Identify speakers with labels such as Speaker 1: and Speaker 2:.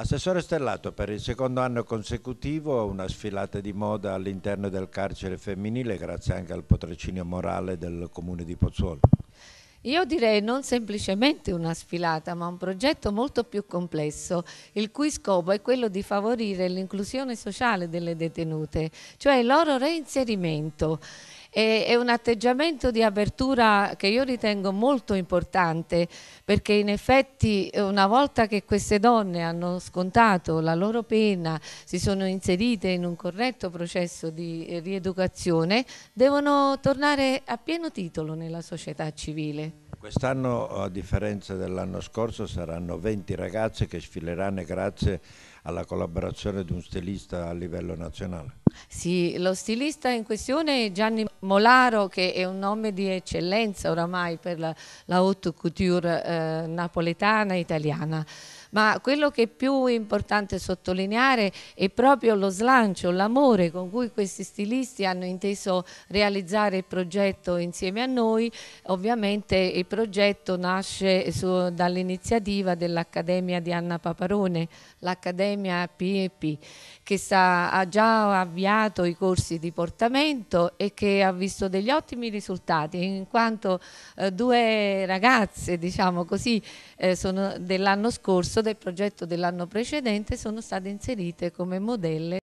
Speaker 1: Assessore Stellato, per il secondo anno consecutivo una sfilata di moda all'interno del carcere femminile grazie anche al patrocinio morale del comune di Pozzuolo.
Speaker 2: Io direi non semplicemente una sfilata, ma un progetto molto più complesso, il cui scopo è quello di favorire l'inclusione sociale delle detenute, cioè il loro reinserimento è, un atteggiamento di apertura che io ritengo molto importante perché in effetti una volta che queste donne hanno scontato la loro pena, si sono inserite in un corretto processo di rieducazione, devono tornare a pieno titolo nella società civile.
Speaker 1: Quest'anno, a differenza dell'anno scorso, saranno 20 ragazze che sfileranno grazie alla collaborazione di un stilista a livello nazionale.
Speaker 2: Sì, lo stilista in questione è Gianni Molaro che è un nome di eccellenza oramai per la, la haute couture eh, napoletana e italiana ma quello che è più importante sottolineare è proprio lo slancio, l'amore con cui questi stilisti hanno inteso realizzare il progetto insieme a noi. Ovviamente il progetto nasce dall'iniziativa dell'Accademia di Anna Paparone, l'Accademia PEP, che sta, ha già avviato i corsi di portamento e che ha visto degli ottimi risultati, in quanto eh, due ragazze, diciamo così, eh, dell'anno scorso del progetto dell'anno precedente sono state inserite come modelle